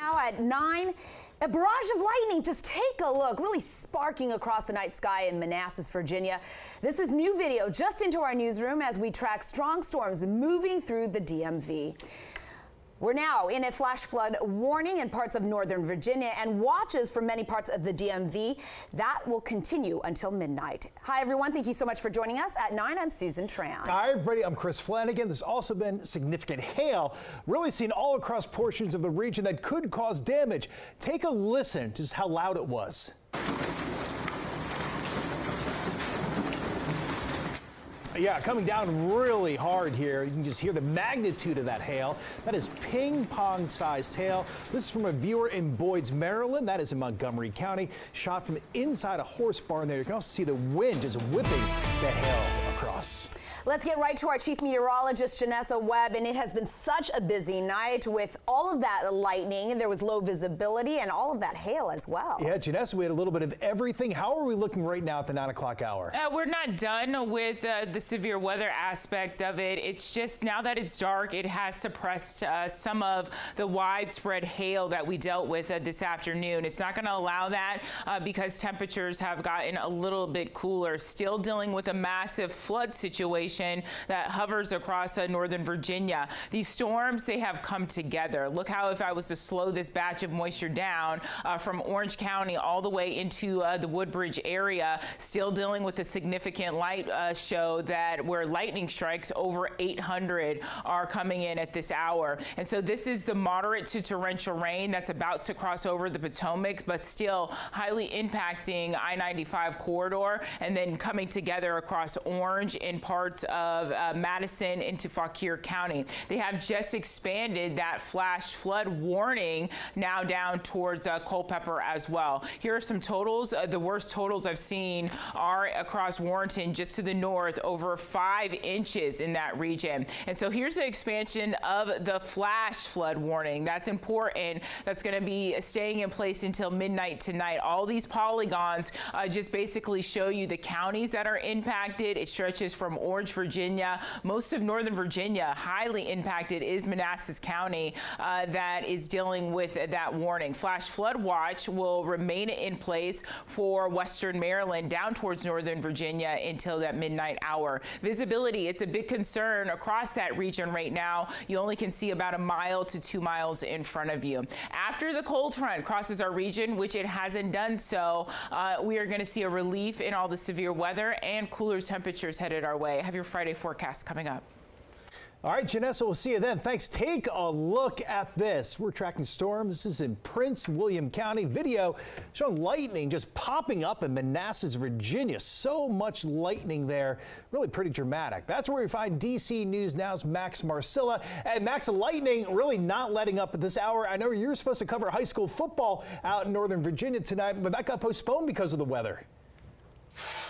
Now at 9, a barrage of lightning. Just take a look, really sparking across the night sky in Manassas, Virginia. This is new video just into our newsroom as we track strong storms moving through the DMV. We're now in a flash flood warning in parts of northern Virginia and watches for many parts of the DMV. That will continue until midnight. Hi, everyone. Thank you so much for joining us. At 9, I'm Susan Tran. Hi, everybody. I'm Chris Flanagan. There's also been significant hail, really seen all across portions of the region that could cause damage. Take a listen to how loud it was. Yeah, coming down really hard here. You can just hear the magnitude of that hail. That is ping pong sized hail. This is from a viewer in Boyds, Maryland. That is in Montgomery County. Shot from inside a horse barn there. You can also see the wind just whipping the hail across. Let's get right to our chief meteorologist, Janessa Webb. And it has been such a busy night with all of that lightning. There was low visibility and all of that hail as well. Yeah, Janessa, we had a little bit of everything. How are we looking right now at the 9 o'clock hour? Uh, we're not done with uh, the severe weather aspect of it. It's just now that it's dark, it has suppressed uh, some of the widespread hail that we dealt with uh, this afternoon. It's not going to allow that uh, because temperatures have gotten a little bit cooler. Still dealing with a massive flood situation situation that hovers across uh, northern Virginia. These storms, they have come together. Look how if I was to slow this batch of moisture down uh, from Orange County all the way into uh, the Woodbridge area, still dealing with a significant light uh, show that where lightning strikes over 800 are coming in at this hour. And so this is the moderate to torrential rain that's about to cross over the Potomac, but still highly impacting I-95 corridor and then coming together across Orange in parts of uh, Madison into Fauquier County. They have just expanded that flash flood warning now down towards uh, Culpeper as well. Here are some totals. Uh, the worst totals I've seen are across Warrenton, just to the north, over five inches in that region. And so here's the expansion of the flash flood warning. That's important. That's going to be staying in place until midnight tonight. All these polygons uh, just basically show you the counties that are impacted. It stretches from Orange Virginia. Most of Northern Virginia, highly impacted, is Manassas County uh, that is dealing with that warning. Flash flood watch will remain in place for Western Maryland down towards Northern Virginia until that midnight hour. Visibility, it's a big concern across that region right now. You only can see about a mile to two miles in front of you. After the cold front crosses our region, which it hasn't done so, uh, we are going to see a relief in all the severe weather and cooler temperatures headed our way. Have your Friday forecast coming up. All right, Janessa, we'll see you then. Thanks. Take a look at this. We're tracking storms. This is in Prince William County. Video showing lightning just popping up in Manassas, Virginia. So much lightning there. Really pretty dramatic. That's where we find DC News Now's Max Marcilla. And Max, lightning really not letting up at this hour. I know you're supposed to cover high school football out in Northern Virginia tonight, but that got postponed because of the weather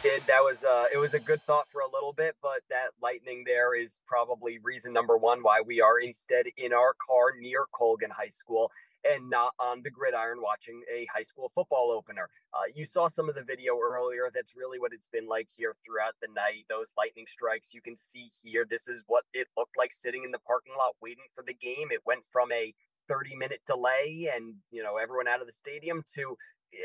did that was uh it was a good thought for a little bit but that lightning there is probably reason number one why we are instead in our car near colgan high school and not on the gridiron watching a high school football opener. Uh, you saw some of the video earlier that's really what it's been like here throughout the night those lightning strikes you can see here this is what it looked like sitting in the parking lot waiting for the game. It went from a 30 minute delay and you know everyone out of the stadium to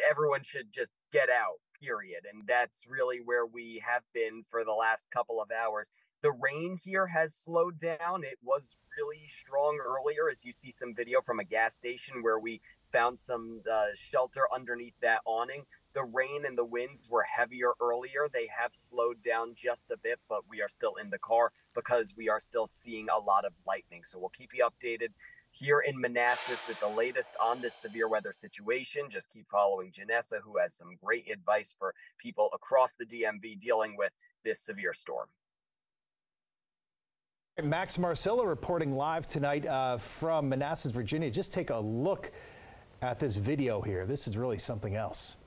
everyone should just get out period. And that's really where we have been for the last couple of hours. The rain here has slowed down. It was really strong earlier, as you see some video from a gas station where we found some uh, shelter underneath that awning. The rain and the winds were heavier earlier. They have slowed down just a bit, but we are still in the car because we are still seeing a lot of lightning. So we'll keep you updated here in Manassas with the latest on this severe weather situation. Just keep following Janessa, who has some great advice for people across the DMV dealing with this severe storm. Max Marcilla reporting live tonight uh, from Manassas, Virginia. Just take a look at this video here. This is really something else.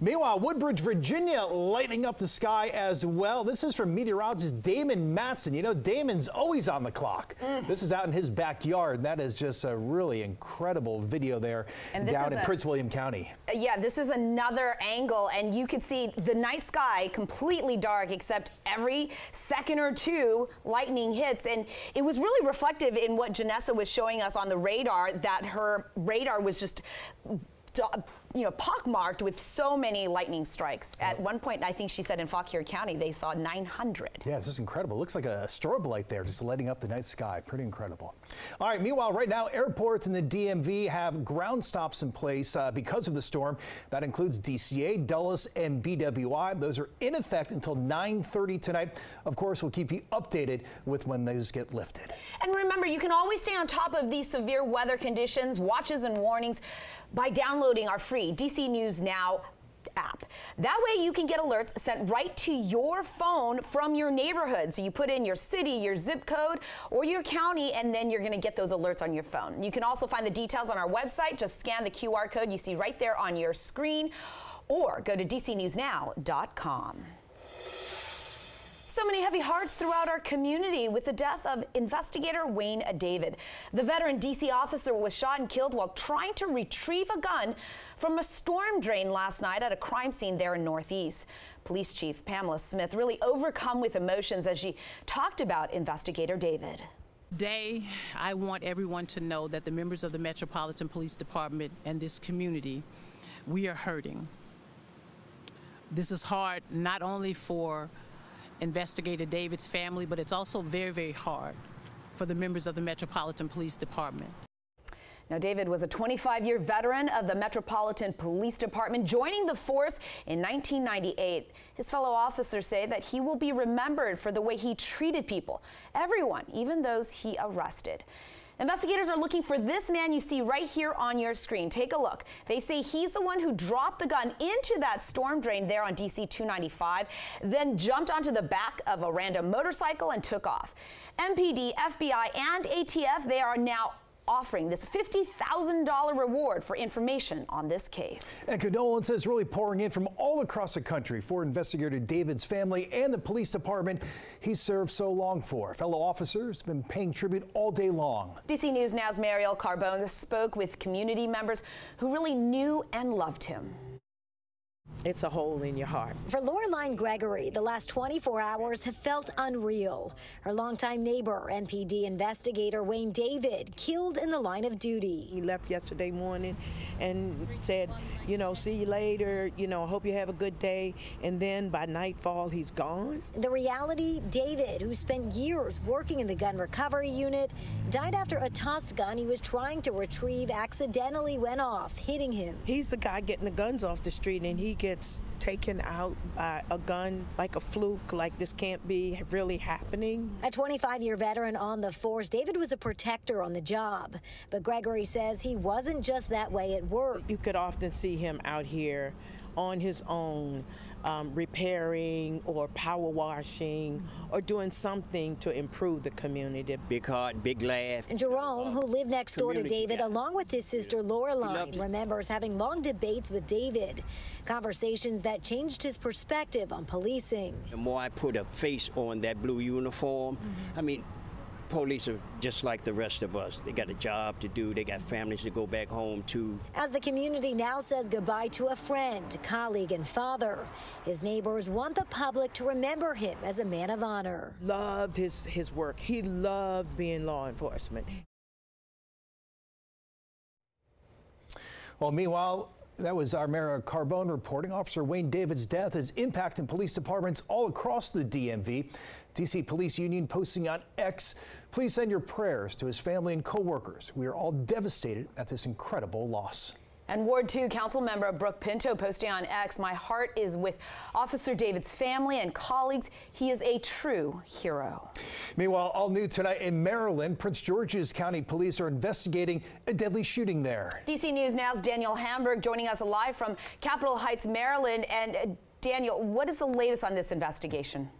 Meanwhile, Woodbridge, Virginia lighting up the sky as well. This is from meteorologist Damon Matson. You know, Damon's always on the clock. Mm. This is out in his backyard. and That is just a really incredible video there down in a, Prince William County. Yeah, this is another angle, and you can see the night sky completely dark, except every second or two, lightning hits. And it was really reflective in what Janessa was showing us on the radar that her radar was just you know, pockmarked with so many lightning strikes. At one point, I think she said in Fauquier County, they saw 900. Yeah, this is incredible. It looks like a strobe light there, just lighting up the night sky. Pretty incredible. All right, meanwhile, right now, airports in the DMV have ground stops in place uh, because of the storm. That includes DCA, Dulles, and BWI. Those are in effect until 9.30 tonight. Of course, we'll keep you updated with when those get lifted. And remember, you can always stay on top of these severe weather conditions, watches and warnings by downloading our free DC News Now app. That way you can get alerts sent right to your phone from your neighborhood. So you put in your city, your zip code, or your county, and then you're going to get those alerts on your phone. You can also find the details on our website. Just scan the QR code you see right there on your screen or go to dcnewsnow.com. So many heavy hearts throughout our community with the death of investigator Wayne David. The veteran DC officer was shot and killed while trying to retrieve a gun from a storm drain last night at a crime scene there in Northeast. Police Chief Pamela Smith really overcome with emotions as she talked about investigator David. Today, I want everyone to know that the members of the Metropolitan Police Department and this community, we are hurting. This is hard not only for Investigator David's family, but it's also very, very hard for the members of the Metropolitan Police Department. Now, David was a 25 year veteran of the Metropolitan Police Department, joining the force in 1998. His fellow officers say that he will be remembered for the way he treated people, everyone, even those he arrested. Investigators are looking for this man you see right here on your screen. Take a look. They say he's the one who dropped the gun into that storm drain there on DC 295, then jumped onto the back of a random motorcycle and took off. MPD, FBI, and ATF, they are now offering this $50,000 reward for information on this case. And condolences really pouring in from all across the country for investigator David's family and the police department he served so long for. Fellow officers have been paying tribute all day long. DC News Now's Mariel Carbone spoke with community members who really knew and loved him. It's a hole in your heart. For Loreline Gregory, the last 24 hours have felt unreal. Her longtime neighbor, MPD investigator Wayne David, killed in the line of duty. He left yesterday morning and said, you know, see you later, you know, hope you have a good day. And then by nightfall, he's gone. The reality David, who spent years working in the gun recovery unit, died after a tossed gun he was trying to retrieve accidentally went off, hitting him. He's the guy getting the guns off the street and he gets taken out by a gun like a fluke, like this can't be really happening. A 25 year veteran on the force, David was a protector on the job. But Gregory says he wasn't just that way at work. You could often see him out here on his own um, repairing or power washing or doing something to improve the community. Big heart, big laugh. Jerome, who lived next door to David, along with his sister Loreline, remembers having long debates with David. Conversations that changed his perspective on policing. The more I put a face on that blue uniform, mm -hmm. I mean, police are just like the rest of us. They got a job to do, they got families to go back home to. As the community now says goodbye to a friend, colleague, and father, his neighbors want the public to remember him as a man of honor. Loved his, his work, he loved being law enforcement. Well, meanwhile, that was our Mariel Carbone reporting. Officer Wayne David's death is impacting police departments all across the DMV. DC Police Union posting on X. Please send your prayers to his family and coworkers. We are all devastated at this incredible loss. And Ward 2 Council member Brooke Pinto posting on X, my heart is with Officer David's family and colleagues. He is a true hero. Meanwhile, all new tonight in Maryland, Prince George's County Police are investigating a deadly shooting there. DC News Now's Daniel Hamburg joining us live from Capitol Heights, Maryland. And uh, Daniel, what is the latest on this investigation?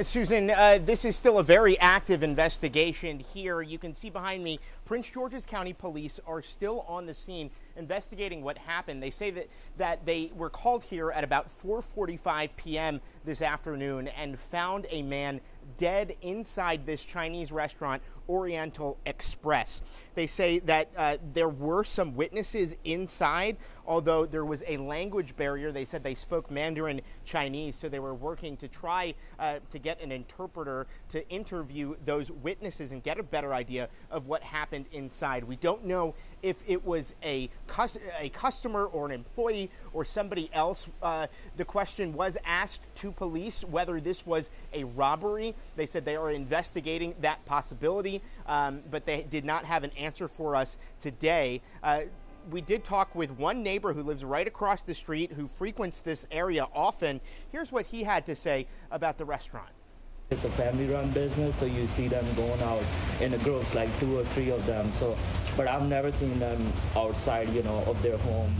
Susan, uh, this is still a very active investigation here. You can see behind me Prince George's County Police are still on the scene investigating what happened. They say that, that they were called here at about 4:45 p.m. this afternoon and found a man dead inside this Chinese restaurant, Oriental Express. They say that uh, there were some witnesses inside, although there was a language barrier. They said they spoke Mandarin Chinese, so they were working to try uh, to get an interpreter to interview those witnesses and get a better idea of what happened inside. We don't know if it was a, cus- a customer or an employee or somebody else. Uh, the question was asked to police whether this was a robbery. They said they are investigating that possibility, um, but they did not have an answer for us today. Uh, we did talk with one neighbor who lives right across the street who frequents this area often. Here's what he had to say about the restaurant. It's a family-run business, so you see them going out in groups, like two or three of them. So, but I've never seen them outside, you know, of their home.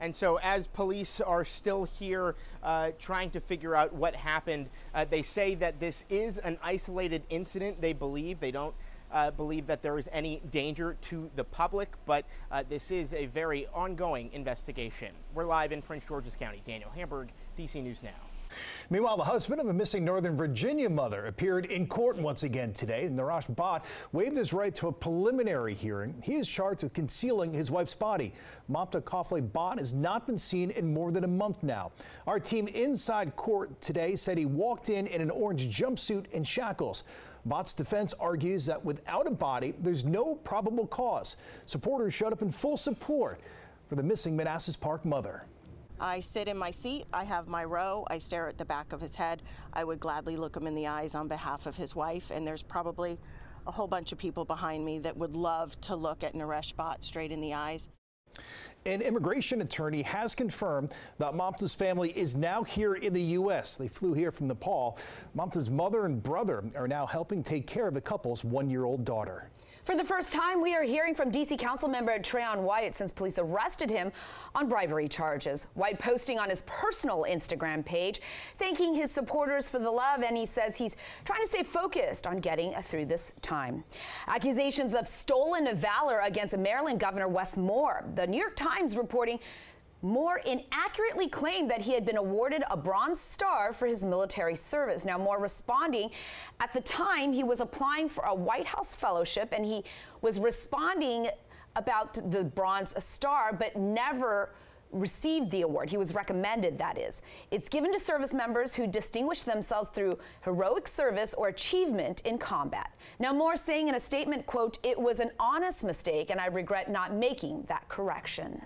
And so, as police are still here uh, trying to figure out what happened, uh, they say that this is an isolated incident. They believe they don't uh, believe that there is any danger to the public, but uh, this is a very ongoing investigation. We're live in Prince George's County. Daniel Hamburg, DC News Now. Meanwhile, the husband of a missing Northern Virginia mother appeared in court once again today. Naresh Bhatt waived his right to a preliminary hearing. He is charged with concealing his wife's body. Mamta Kafle Bhatt has not been seen in more than a month now. Our team inside court today said he walked in in an orange jumpsuit and shackles. Bhatt's defense argues that without a body, there's no probable cause. Supporters showed up in full support for the missing Manassas Park mother. I sit in my seat, I have my row, I stare at the back of his head. I would gladly look him in the eyes on behalf of his wife, and there's probably a whole bunch of people behind me that would love to look at Naresh Bhatt straight in the eyes. An immigration attorney has confirmed that Mamta's family is now here in the U.S. They flew here from Nepal. Mamta's mother and brother are now helping take care of the couple's one year old daughter. For the first time, we are hearing from D.C. Council member Trayon White since police arrested him on bribery charges. White posting on his personal Instagram page, thanking his supporters for the love, and he says he's trying to stay focused on getting through this time. Accusations of stolen valor against Maryland Governor Wes Moore. The New York Times reporting Moore inaccurately claimed that he had been awarded a Bronze Star for his military service. Now, Moore responding, at the time he was applying for a White House fellowship and he was responding about the Bronze Star, but never received the award. He was recommended, that is. It's given to service members who distinguish themselves through heroic service or achievement in combat. Now, Moore saying in a statement, quote, it was an honest mistake and I regret not making that correction.